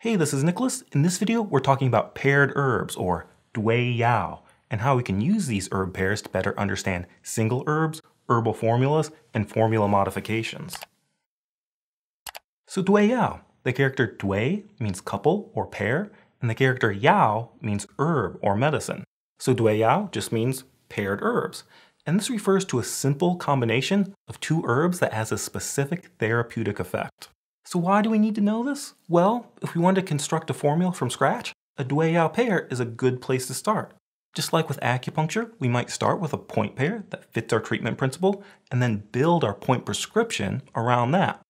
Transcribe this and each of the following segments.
Hey, this is Nicholas. In this video, we're talking about paired herbs, or dui yao, and how we can use these herb pairs to better understand single herbs, herbal formulas, and formula modifications. So dui yao, the character dui means couple or pair, and the character yao means herb or medicine. So dui yao just means paired herbs. And this refers to a simple combination of two herbs that has a specific therapeutic effect. So why do we need to know this? Well, if we want to construct a formula from scratch, a Dui-Yao pair is a good place to start. Just like with acupuncture, we might start with a point pair that fits our treatment principle and then build our point prescription around that.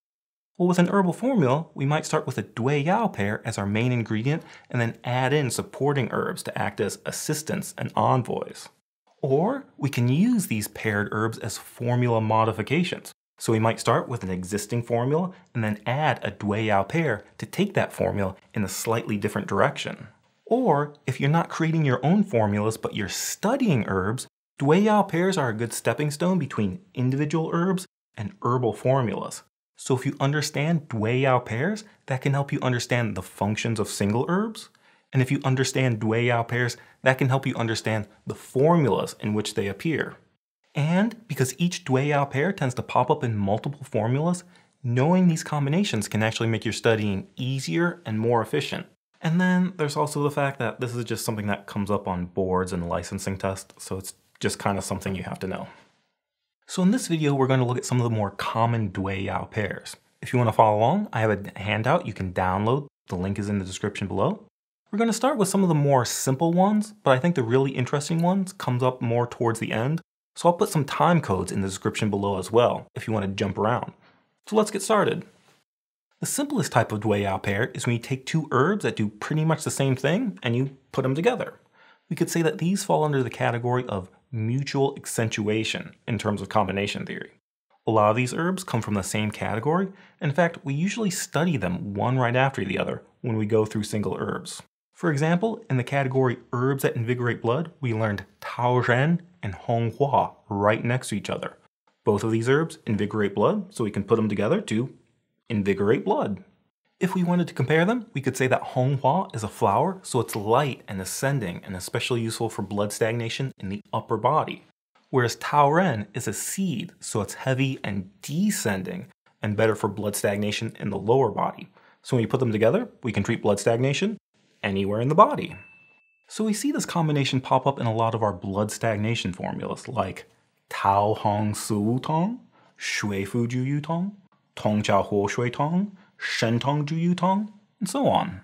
Well, with an herbal formula, we might start with a Dui-Yao pair as our main ingredient and then add in supporting herbs to act as assistants and envoys. Or we can use these paired herbs as formula modifications. So we might start with an existing formula and then add a Dui-Yao pair to take that formula in a slightly different direction. Or if you're not creating your own formulas but you're studying herbs, Dui-Yao pairs are a good stepping stone between individual herbs and herbal formulas. So if you understand Dui-Yao pairs, that can help you understand the functions of single herbs. And if you understand Dui-Yao pairs, that can help you understand the formulas in which they appear. And because each Dui-Yao pair tends to pop up in multiple formulas, knowing these combinations can actually make your studying easier and more efficient. And then there's also the fact that this is just something that comes up on boards and licensing tests, so it's just kind of something you have to know. So in this video, we're going to look at some of the more common Dui-Yao pairs. If you want to follow along, I have a handout you can download. The link is in the description below. We're going to start with some of the more simple ones, but I think the really interesting ones comes up more towards the end, so I'll put some time codes in the description below as well, if you want to jump around. So let's get started. The simplest type of Dui-Yao pair is when you take two herbs that do pretty much the same thing and you put them together. We could say that these fall under the category of mutual accentuation in terms of combination theory. A lot of these herbs come from the same category. In fact, we usually study them one right after the other when we go through single herbs. For example, in the category herbs that invigorate blood, we learned Tao Ren and Hong Hua right next to each other. Both of these herbs invigorate blood, so we can put them together to invigorate blood. If we wanted to compare them, we could say that Hong Hua is a flower, so it's light and ascending and especially useful for blood stagnation in the upper body. Whereas Tao Ren is a seed, so it's heavy and descending and better for blood stagnation in the lower body. So when you put them together, we can treat blood stagnation anywhere in the body. So we see this combination pop up in a lot of our blood stagnation formulas like Tao Hong Su Tong, Xue Fu Zhu Yu Tang, Tong Qiao Huo Xue Tang, Shen Tong Zhu Yu Tang, and so on.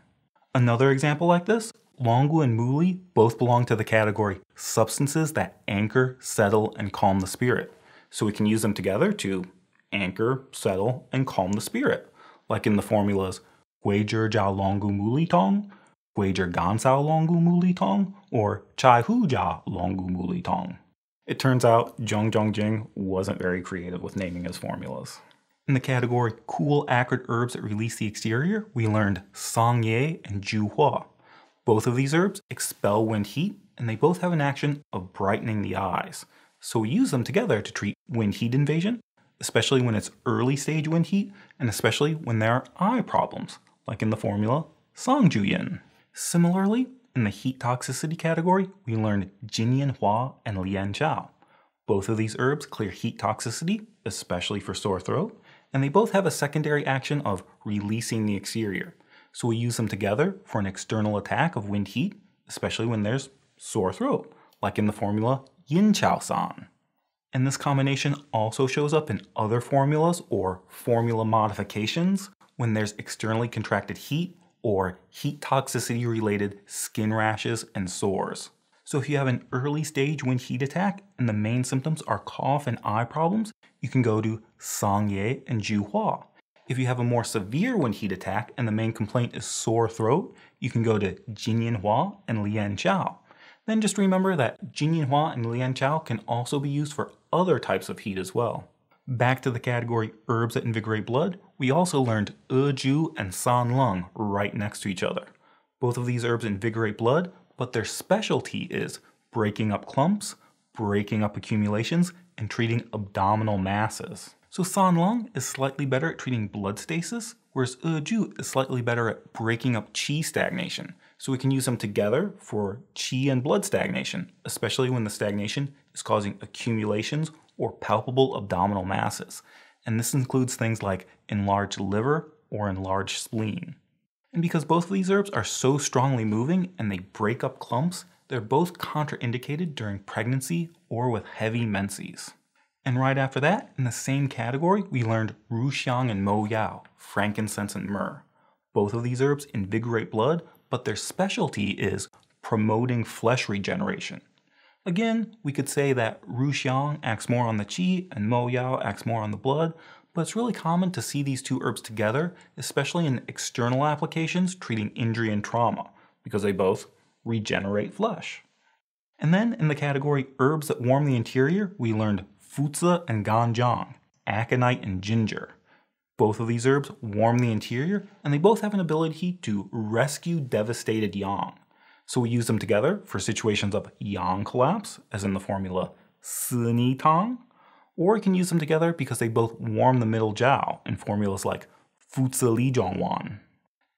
Another example like this, Longgu and Muli both belong to the category substances that anchor, settle, and calm the spirit. So we can use them together to anchor, settle, and calm the spirit, like in the formulas Gui Jiao Longgu Muli Tong, Guizhi Gancao Longgu Muli Tang, or Chai Hu Jia Longgu Muli Tong. It turns out Zhang Zhongjing wasn't very creative with naming his formulas. In the category cool acrid herbs that release the exterior, we learned Sang Ye and Ju Hua. Both of these herbs expel wind heat, and they both have an action of brightening the eyes. So we use them together to treat wind heat invasion, especially when it's early stage wind heat, and especially when there are eye problems, like in the formula Sang Ju Yin. Similarly, in the heat toxicity category, we learned Jinyin Hua and Lian Qiao. Both of these herbs clear heat toxicity, especially for sore throat, and they both have a secondary action of releasing the exterior. So we use them together for an external attack of wind heat, especially when there's sore throat, like in the formula Yin Qiao San. And this combination also shows up in other formulas or formula modifications when there's externally contracted heat or heat toxicity related skin rashes and sores. So if you have an early stage wind heat attack and the main symptoms are cough and eye problems, you can go to Sangye and Juhua. If you have a more severe wind heat attack and the main complaint is sore throat, you can go to Jinyinhua and Lian Qiao. Then just remember that Jinyinhua and Lian Qiao can also be used for other types of heat as well. Back to the category herbs that invigorate blood, we also learned Ezhu and San Leng right next to each other. Both of these herbs invigorate blood, but their specialty is breaking up clumps, breaking up accumulations, and treating abdominal masses. So San Leng is slightly better at treating blood stasis, whereas uh, ezhu is slightly better at breaking up qi stagnation. So we can use them together for qi and blood stagnation, especially when the stagnation is causing accumulations or palpable abdominal masses. And this includes things like enlarged liver or enlarged spleen. And because both of these herbs are so strongly moving and they break up clumps, they're both contraindicated during pregnancy or with heavy menses. And right after that, in the same category, we learned Ruxiang and Mo Yao, frankincense and myrrh. Both of these herbs invigorate blood, but their specialty is promoting flesh regeneration. Again, we could say that Ruxiang acts more on the qi and Mo Yao acts more on the blood, but it's really common to see these two herbs together, especially in external applications treating injury and trauma, because they both regenerate flesh. And then in the category herbs that warm the interior, we learned Fuzi and Ganjiang, aconite and ginger. Both of these herbs warm the interior, and they both have an ability to rescue devastated yang. So we use them together for situations of yang collapse, as in the formula Sini Tang, or we can use them together because they both warm the middle jiao in formulas like Fuzi Li Wan.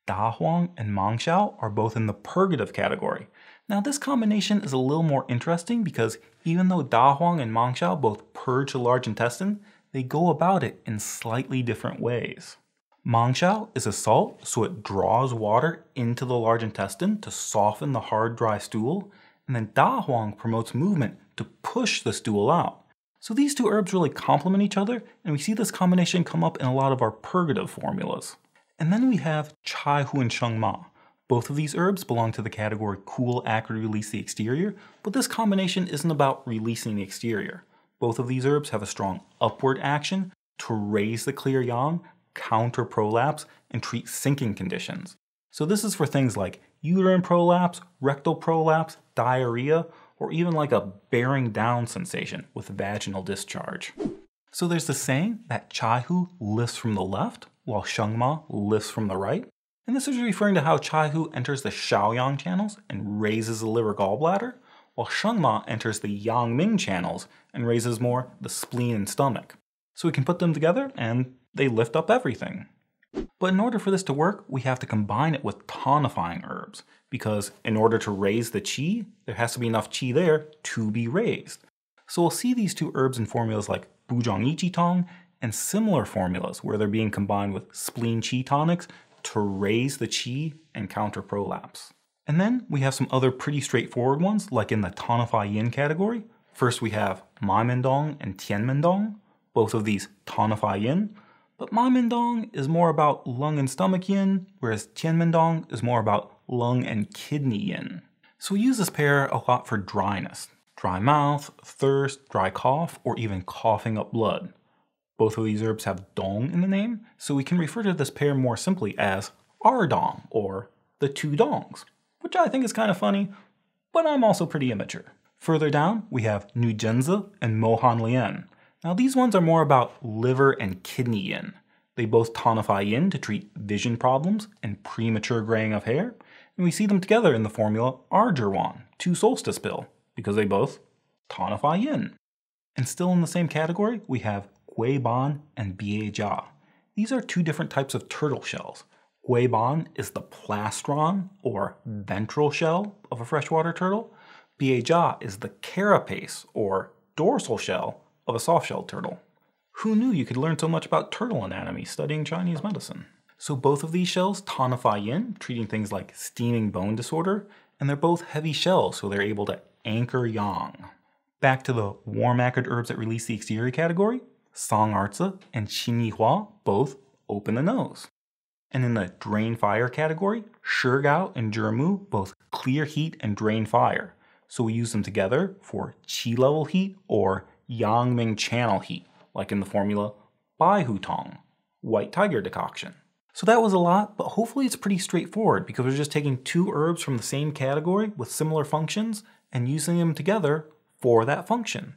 Da Huang and Mang Xiao are both in the purgative category. Now this combination is a little more interesting because even though Da Huang and Mang Xiao both purge the large intestine, they go about it in slightly different ways. Mang Mangxiao is a salt, so it draws water into the large intestine to soften the hard, dry stool, and then Da Huang promotes movement to push the stool out. So these two herbs really complement each other, and we see this combination come up in a lot of our purgative formulas. And then we have Chai Hu and Sheng Ma. Both of these herbs belong to the category cool, acrid, release the exterior, but this combination isn't about releasing the exterior. Both of these herbs have a strong upward action to raise the clear yang counter prolapse, and treat sinking conditions. So this is for things like uterine prolapse, rectal prolapse, diarrhea, or even like a bearing down sensation with vaginal discharge. So there's the saying that Chaihu lifts from the left, while Shengma lifts from the right. And this is referring to how Chaihu enters the Shaoyang channels and raises the liver gallbladder, while Shengma enters the Yang Ming channels and raises more the spleen and stomach. So we can put them together and they lift up everything. But in order for this to work, we have to combine it with tonifying herbs, because in order to raise the qi, there has to be enough qi there to be raised. So we'll see these two herbs in formulas like Buzhong Yiqi Tang and similar formulas where they're being combined with spleen qi tonics to raise the qi and counter prolapse. And then we have some other pretty straightforward ones, like in the tonify yin category. First we have Mai Mendong and Tian Mendong. Both of these tonify yin, but Mai Mendong is more about lung and stomach yin, whereas Tian Mendong is more about lung and kidney yin. So we use this pair a lot for dryness, dry mouth, thirst, dry cough, or even coughing up blood. Both of these herbs have dong in the name, so we can refer to this pair more simply as our dong, or the two dongs, which I think is kind of funny, but I'm also pretty immature. Further down, we have Nu Zhenzi and Mohan Lian, now these ones are more about liver and kidney yin. They both tonify yin to treat vision problems and premature graying of hair, and we see them together in the formula Erzhiwan, two solstice pill, because they both tonify yin. And still in the same category, we have Guiban and Biejia. These are two different types of turtle shells. Guiban is the plastron, or ventral shell, of a freshwater turtle. Biejia is the carapace, or dorsal shell, of a soft-shelled turtle. Who knew you could learn so much about turtle anatomy studying Chinese medicine? So both of these shells tonify yin, treating things like steaming bone disorder, and they're both heavy shells, so they're able to anchor yang. Back to the warm acrid herbs that release the exterior category, Cang Erzi and Qin Hua both open the nose. And in the drain fire category, Shigao and Zhimu both clear heat and drain fire. So we use them together for qi level heat or Yangming channel heat, like in the formula Bai Hu Tang, white tiger decoction. So that was a lot, but hopefully it's pretty straightforward because we're just taking two herbs from the same category with similar functions and using them together for that function.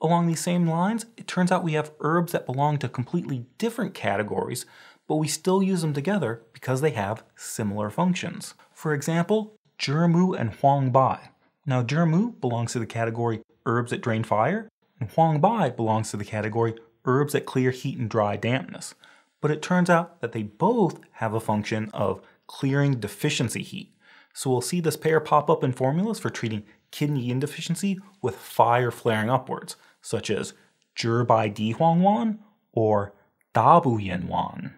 Along these same lines, it turns out we have herbs that belong to completely different categories, but we still use them together because they have similar functions. For example, Zhimu and Huang Bai. Now Zhimu belongs to the category herbs that drain fire, and Huang Bai belongs to the category herbs that clear heat and dry dampness. But it turns out that they both have a function of clearing deficiency heat. So we'll see this pair pop up in formulas for treating kidney yin deficiency with fire flaring upwards, such as Zhibai Di Huang Wan or Dabu Yin Wan.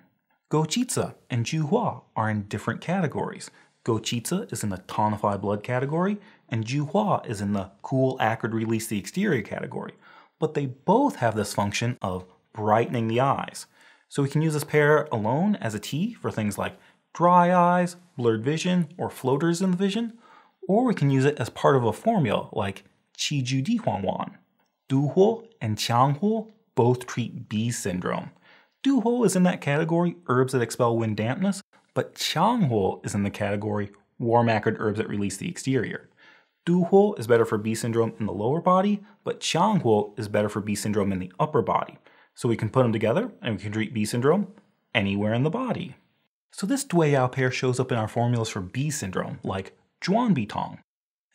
Gouqizi and Juhua are in different categories. Gouqizi is in the tonify blood category, and Juhua is in the cool acrid release the exterior category. But they both have this function of brightening the eyes. So we can use this pair alone as a tea for things like dry eyes, blurred vision, or floaters in the vision, or we can use it as part of a formula like Qiju Di Huang Wan. Duhuo and Qianghuo both treat bi syndrome. Duhuo is in that category, herbs that expel wind dampness, but Qianghuo is in the category, warm acrid herbs that release the exterior. Duhuo is better for bi syndrome in the lower body, but Qianghuo is better for bi syndrome in the upper body. So we can put them together and we can treat bi syndrome anywhere in the body. So this Duiyao pair shows up in our formulas for bi syndrome, like Zhuan Bitong.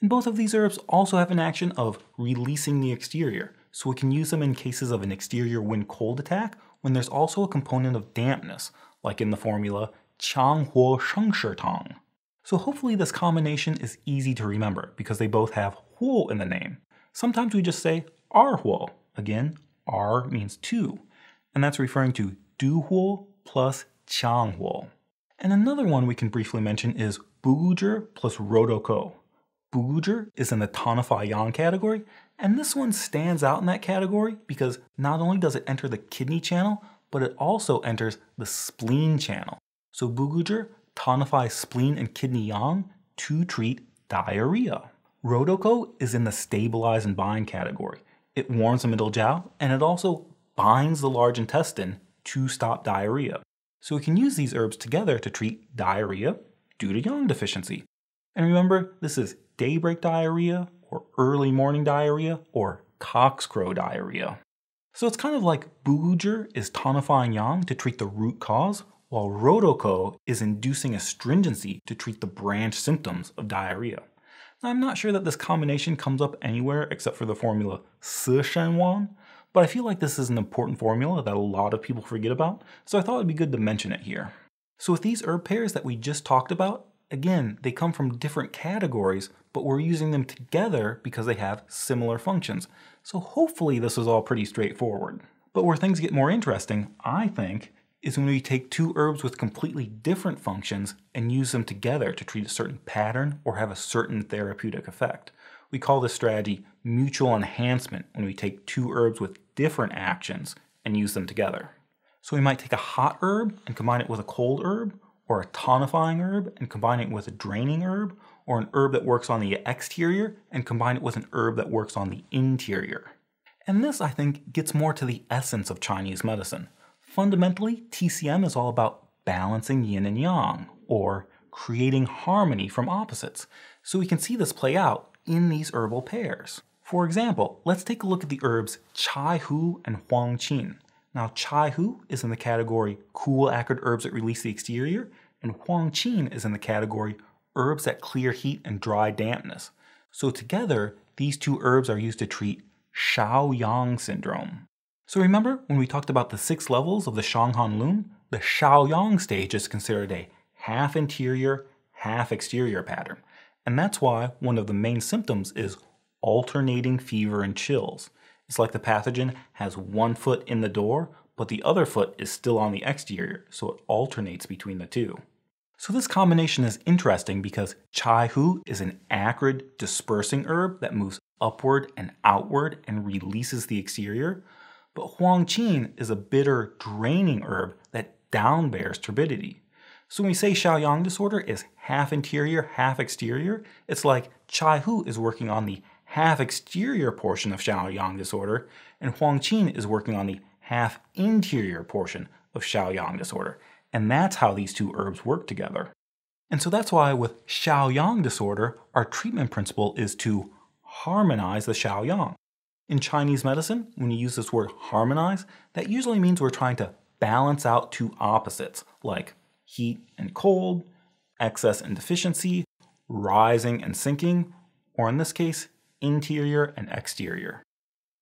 And both of these herbs also have an action of releasing the exterior, so we can use them in cases of an exterior wind cold attack when there's also a component of dampness, like in the formula Qiang Huo Sheng Shi So hopefully this combination is easy to remember because they both have Huo in the name. Sometimes we just say R Huo. Again, R means two, and that's referring to Du Huo plus Qiang Huo. And another one we can briefly mention is Buguzhi plus Roudoukou. Buguzhi is in the Tonify Yang category, and this one stands out in that category because not only does it enter the kidney channel, but it also enters the spleen channel. So Buguzhi tonifies spleen and kidney yang to treat diarrhea. Roudoukou is in the stabilize and bind category. It warms the middle jiao, and it also binds the large intestine to stop diarrhea. So we can use these herbs together to treat diarrhea due to yang deficiency. And remember, this is daybreak diarrhea, or early morning diarrhea, or cockscrow diarrhea. So it's kind of like Buguzhi is tonifying yang to treat the root cause, while Roudoukou is inducing astringency to treat the branch symptoms of diarrhea. Now, I'm not sure that this combination comes up anywhere except for the formula Si Shen Wan, but I feel like this is an important formula that a lot of people forget about, so I thought it'd be good to mention it here. So with these herb pairs that we just talked about, again, they come from different categories, but we're using them together because they have similar functions. So hopefully this is all pretty straightforward. But where things get more interesting, I think, is when we take two herbs with completely different functions and use them together to treat a certain pattern or have a certain therapeutic effect. We call this strategy mutual enhancement when we take two herbs with different actions and use them together. So we might take a hot herb and combine it with a cold herb, or a tonifying herb and combine it with a draining herb, or an herb that works on the exterior and combine it with an herb that works on the interior. And this, I think, gets more to the essence of Chinese medicine. Fundamentally, TCM is all about balancing yin and yang, or creating harmony from opposites. So we can see this play out in these herbal pairs. For example, let's take a look at the herbs Chai Hu and Huang Qin. Now, Chai Hu is in the category cool acrid herbs that release the exterior, and Huang Qin is in the category herbs that clear heat and dry dampness. So together, these two herbs are used to treat Shao Yang syndrome. So remember when we talked about the six levels of the Shanghan Lun? The Shao Yang stage is considered a half interior, half exterior pattern. And that's why one of the main symptoms is alternating fever and chills. It's like the pathogen has one foot in the door, but the other foot is still on the exterior, so it alternates between the two. So this combination is interesting because chai hu is an acrid dispersing herb that moves upward and outward and releases the exterior, but huang qin is a bitter draining herb that downbears turbidity. So when we say Shaoyang disorder is half interior, half exterior, it's like chai hu is working on the half exterior portion of Shaoyang disorder, and Huang Qin is working on the half interior portion of Shaoyang disorder. And that's how these two herbs work together. And so that's why with Shaoyang disorder, our treatment principle is to harmonize the Shaoyang. In Chinese medicine, when you use this word harmonize, that usually means we're trying to balance out two opposites, like heat and cold, excess and deficiency, rising and sinking, or in this case, interior and exterior.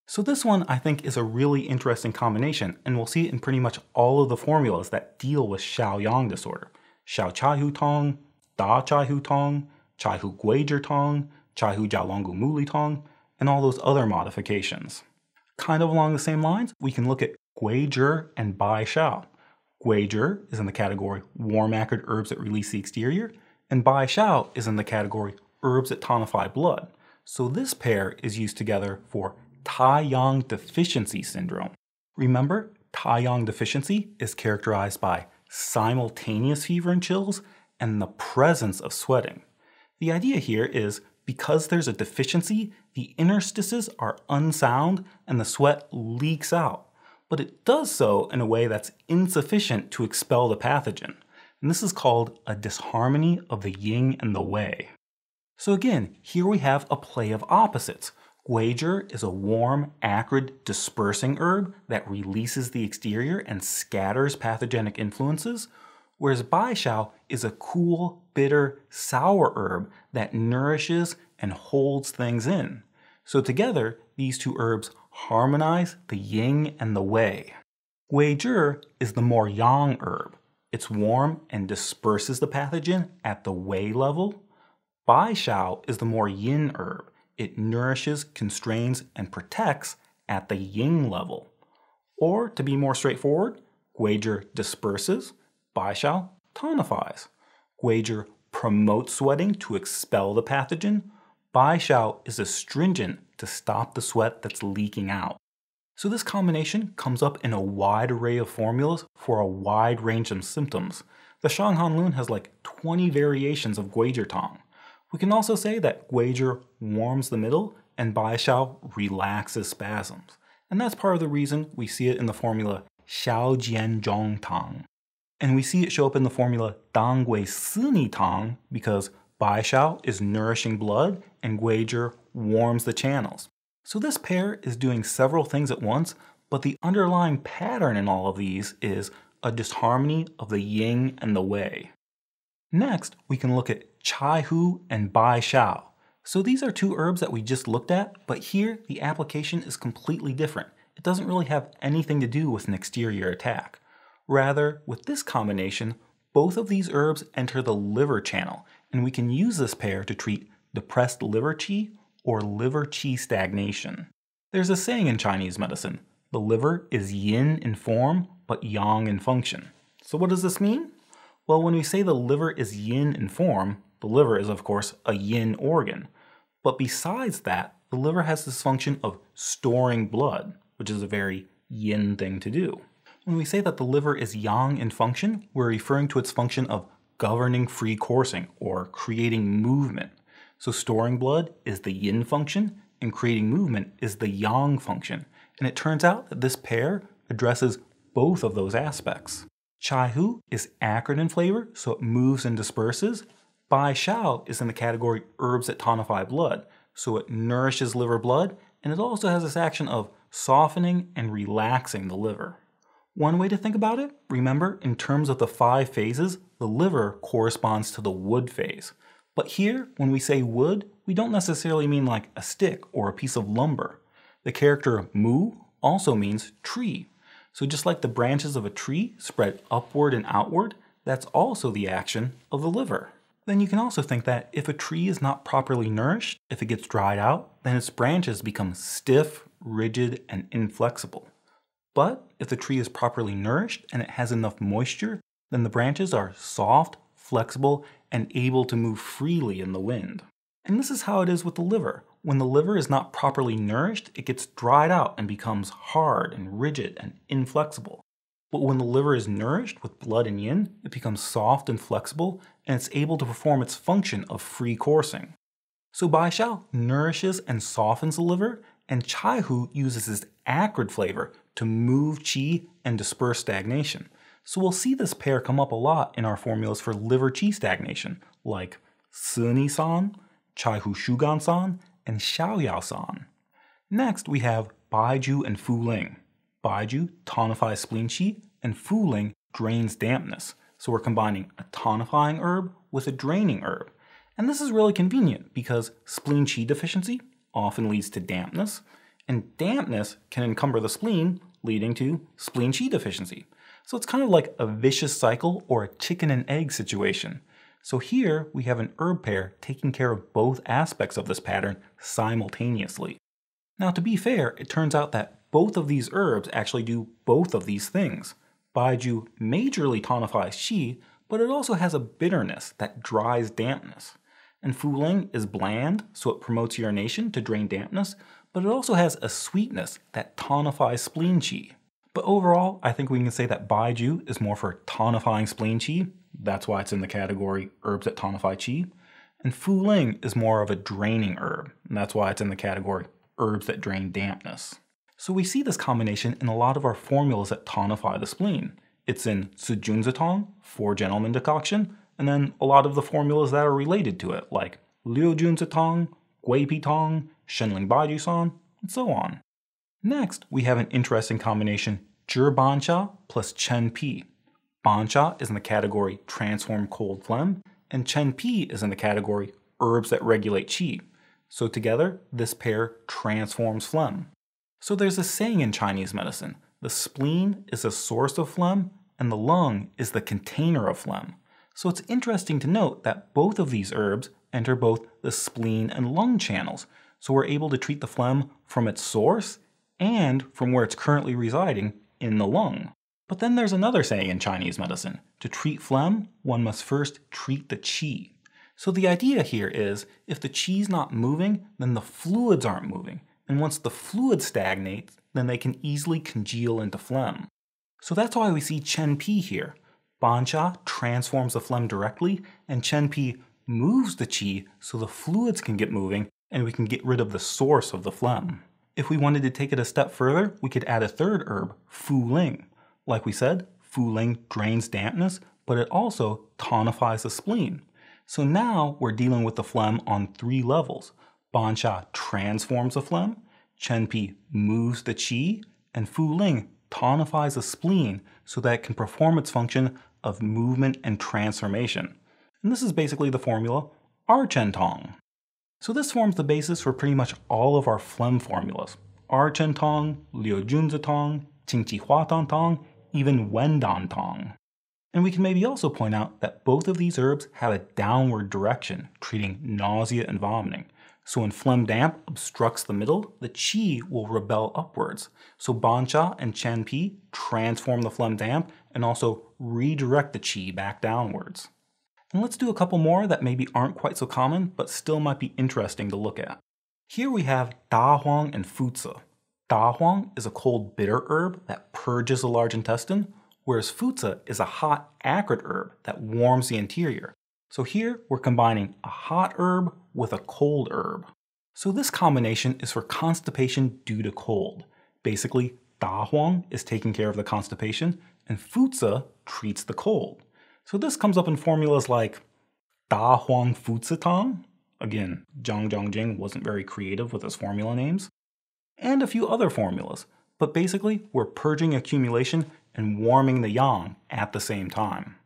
So this one I think is a really interesting combination, and we'll see it in pretty much all of the formulas that deal with Shaoyang disorder. Xiao Chai Hu Tong, Da Chai Hu Tong, Chai Hu Guizhi Tong, Chai Hu Jiao Longu Muli Tong, and all those other modifications. Kind of along the same lines, we can look at Guizhi and Bai Shao. Guizhi is in the category warm acrid herbs that release the exterior, and Bai Shao is in the category herbs that tonify blood. So this pair is used together for Taiyang deficiency syndrome. Remember, Taiyang deficiency is characterized by simultaneous fever and chills and the presence of sweating. The idea here is because there's a deficiency, the interstices are unsound and the sweat leaks out. But it does so in a way that's insufficient to expel the pathogen. And this is called a disharmony of the yin and the wei. So again, here we have a play of opposites. Guizhi is a warm, acrid, dispersing herb that releases the exterior and scatters pathogenic influences, whereas Baishao is a cool, bitter, sour herb that nourishes and holds things in. So together, these two herbs harmonize the yin and the wei. Guizhi is the more yang herb. It's warm and disperses the pathogen at the wei level. Baishao is the more yin herb it nourishes, constrains, and protects at the yin level. Or, to be more straightforward, Guizhi disperses, Baishao tonifies. Guizhi promotes sweating to expel the pathogen. Baishao is astringent to stop the sweat that's leaking out. So this combination comes up in a wide array of formulas for a wide range of symptoms. The Shanghan Lun has like 20 variations of Guizhi Tong. We can also say that Guizhi warms the middle and Baishao relaxes spasms. And that's part of the reason we see it in the formula Xiao Jian Zhong Tang. And we see it show up in the formula Dang Gui Sini Tang because Baishao is nourishing blood and Guizhi warms the channels. So this pair is doing several things at once, but the underlying pattern in all of these is a disharmony of the yin and the wei. Next, we can look at Chai Hu and Bai. So these are two herbs that we just looked at, but here the application is completely different. It doesn't really have anything to do with an exterior attack. Rather, with this combination, both of these herbs enter the liver channel, and we can use this pair to treat depressed liver qi or liver qi stagnation. There's a saying in Chinese medicine, the liver is yin in form, but yang in function. So what does this mean? Well, when we say the liver is yin in form, the liver is of course a yin organ. But besides that, the liver has this function of storing blood, which is a very yin thing to do. When we say that the liver is yang in function, we're referring to its function of governing free coursing or creating movement. So storing blood is the yin function and creating movement is the yang function. And it turns out that this pair addresses both of those aspects. Chai Hu is acrid in flavor, so it moves and disperses. Bai Shao is in the category herbs that tonify blood, so it nourishes liver blood, and it also has this action of softening and relaxing the liver. One way to think about it, remember, in terms of the five phases, the liver corresponds to the wood phase. But here, when we say wood, we don't necessarily mean like a stick or a piece of lumber. The character mu also means tree, so just like the branches of a tree spread upward and outward, that's also the action of the liver. Then you can also think that if a tree is not properly nourished, if it gets dried out, then its branches become stiff, rigid, and inflexible. But if the tree is properly nourished and it has enough moisture, then the branches are soft, flexible, and able to move freely in the wind. And this is how it is with the liver. When the liver is not properly nourished, it gets dried out and becomes hard and rigid and inflexible. But when the liver is nourished with blood and yin, it becomes soft and flexible, and it's able to perform its function of free coursing. So Bai Shao nourishes and softens the liver, and Chai Hu uses its acrid flavor to move qi and disperse stagnation. So we'll see this pair come up a lot in our formulas for liver qi stagnation, like Sini San, Chai Hu Shugan San, and Xiaoyao San. Next, we have Baizhu and Fuling. Baizhu tonifies spleen qi, and Fu Ling drains dampness. So we're combining a tonifying herb with a draining herb. And this is really convenient because spleen qi deficiency often leads to dampness, And dampness can encumber the spleen, leading to spleen qi deficiency. So it's kind of like a vicious cycle or a chicken and egg situation. So here we have an herb pair taking care of both aspects of this pattern simultaneously. Now to be fair, it turns out that both of these herbs actually do both of these things. Baizhu majorly tonifies qi, but it also has a bitterness that dries dampness. And Fuling is bland, so it promotes urination to drain dampness, but it also has a sweetness that tonifies spleen qi. But overall, I think we can say that Baizhu is more for tonifying spleen qi. That's why it's in the category herbs that tonify qi. And Fuling is more of a draining herb, and that's why it's in the category herbs that drain dampness. So we see this combination in a lot of our formulas that tonify the spleen. It's in Sujunzatong, Four Gentlemen Decoction, and then a lot of the formulas that are related to it, like Liu Junzatong, Gui Tong, Shenling Baizhu San, and so on. Next, we have an interesting combination Banxia plus Chen Pi. Banxia is in the category transform cold phlegm, and Chen Pi is in the category herbs that regulate qi. So together, this pair transforms phlegm. So there's a saying in Chinese medicine the spleen is a source of phlegm, and the lung is the container of phlegm. So it's interesting to note that both of these herbs enter both the spleen and lung channels, so we're able to treat the phlegm from its source and from where it's currently residing in the lung. But then there's another saying in Chinese medicine to treat phlegm, one must first treat the qi. So the idea here is if the qi's not moving, then the fluids aren't moving. And once the fluid stagnates, then they can easily congeal into phlegm. So that's why we see Chen Pi here. Banxia transforms the phlegm directly, and Chen Pi moves the qi so the fluids can get moving and we can get rid of the source of the phlegm. If we wanted to take it a step further, we could add a third herb, Fu Ling. Like we said, Fu Ling drains dampness, but it also tonifies the spleen. So now we're dealing with the phlegm on three levels. Banxia transforms the phlegm, Chen Pi moves the qi, and Fu Ling tonifies the spleen so that it can perform its function of movement and transformation. And this is basically the formula R Chen Tong. So this forms the basis for pretty much all of our phlegm formulas. Erchen Tang, Liu Junzi Tong, Qingqi Huatan Tang, Tong, even Wendan Tang. And we can maybe also point out that both of these herbs have a downward direction, treating nausea and vomiting. So when phlegm damp obstructs the middle, the qi will rebel upwards. So Banxia and Chen Pi transform the phlegm damp and also redirect the qi back downwards. And let's do a couple more that maybe aren't quite so common, but still might be interesting to look at. Here we have Da Huang and Fuzi. Da Huang is a cold bitter herb that purges the large intestine, whereas Fuzi is a hot acrid herb that warms the interior. So here we're combining a hot herb with a cold herb. So this combination is for constipation due to cold. Basically, Da Huang is taking care of the constipation, and Fuzi treats the cold. So this comes up in formulas like Da Huang Tang. Again, Zhang Zhongjing wasn't very creative with his formula names. And a few other formulas. But basically, we're purging accumulation and warming the yang at the same time.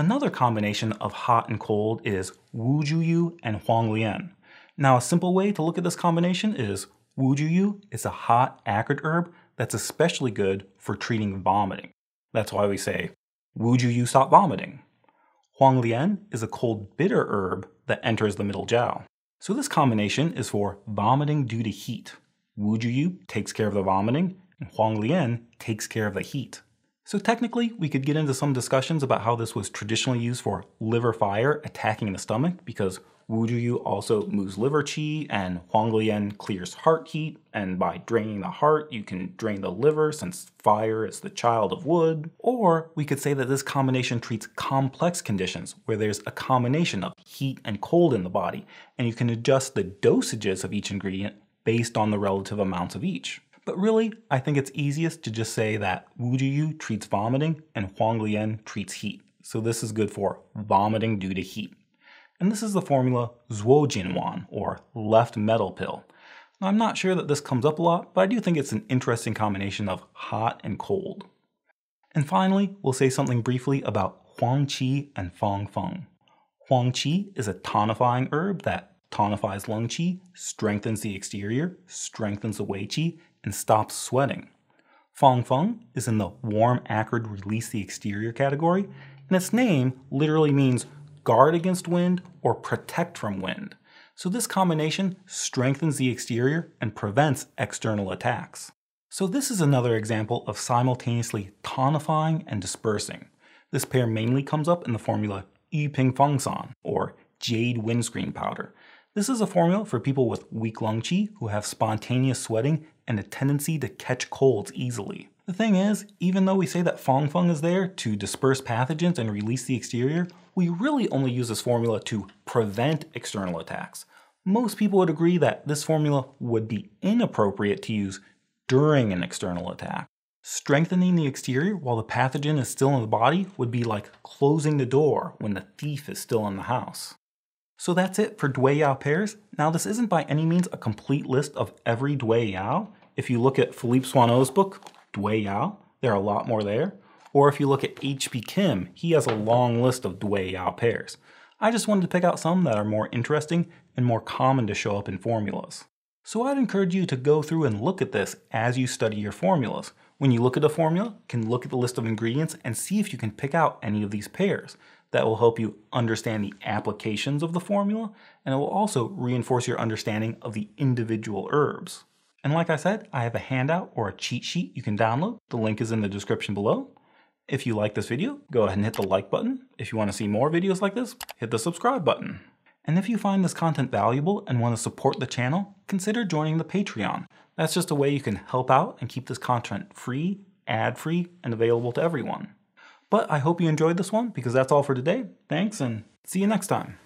Another combination of hot and cold is Wu Yu and Huang Lian. Now, a simple way to look at this combination is Wu Yu is a hot, acrid herb that's especially good for treating vomiting. That's why we say would you stop vomiting? Huang Lian is a cold bitter herb that enters the middle jiao. So this combination is for vomiting due to heat. Wu Yu takes care of the vomiting, and Huang Lian takes care of the heat. So technically, we could get into some discussions about how this was traditionally used for liver fire attacking the stomach because Wu Yu also moves liver qi, and Huang Lian clears heart heat, and by draining the heart, you can drain the liver since fire is the child of wood. Or we could say that this combination treats complex conditions where there's a combination of heat and cold in the body, and you can adjust the dosages of each ingredient based on the relative amounts of each. But really, I think it's easiest to just say that Wu Yu treats vomiting and Huang Lian treats heat. So this is good for vomiting due to heat and this is the formula Zuojinwan, or left metal pill. Now, I'm not sure that this comes up a lot, but I do think it's an interesting combination of hot and cold. And finally, we'll say something briefly about Huang Qi and Fang Feng. Huang Qi is a tonifying herb that tonifies lung qi, strengthens the exterior, strengthens the wei qi, and stops sweating. Fang Feng is in the warm, acrid, release the exterior category, and its name literally means guard against wind or protect from wind. So this combination strengthens the exterior and prevents external attacks. So this is another example of simultaneously tonifying and dispersing. This pair mainly comes up in the formula Yu Ping Feng San, or Jade Windscreen Powder. This is a formula for people with weak lung qi who have spontaneous sweating and a tendency to catch colds easily. The thing is, even though we say that Fang Feng is there to disperse pathogens and release the exterior, we really only use this formula to prevent external attacks. Most people would agree that this formula would be inappropriate to use during an external attack. Strengthening the exterior while the pathogen is still in the body would be like closing the door when the thief is still in the house. So that's it for Dui Yao pairs. Now this isn't by any means a complete list of every Dui Yao. If you look at Philippe Soineau's book, Dui Yao, there are a lot more there. Or if you look at H.P. Kim, he has a long list of Dui Yao pairs. I just wanted to pick out some that are more interesting and more common to show up in formulas. So I'd encourage you to go through and look at this as you study your formulas. When you look at a formula, you can look at the list of ingredients and see if you can pick out any of these pairs. That will help you understand the applications of the formula, and it will also reinforce your understanding of the individual herbs. And like I said, I have a handout or a cheat sheet you can download. The link is in the description below. If you like this video, go ahead and hit the like button. If you want to see more videos like this, hit the subscribe button. And if you find this content valuable and want to support the channel, consider joining the Patreon. That's just a way you can help out and keep this content free, ad-free, and available to everyone. But I hope you enjoyed this one because that's all for today. Thanks and see you next time.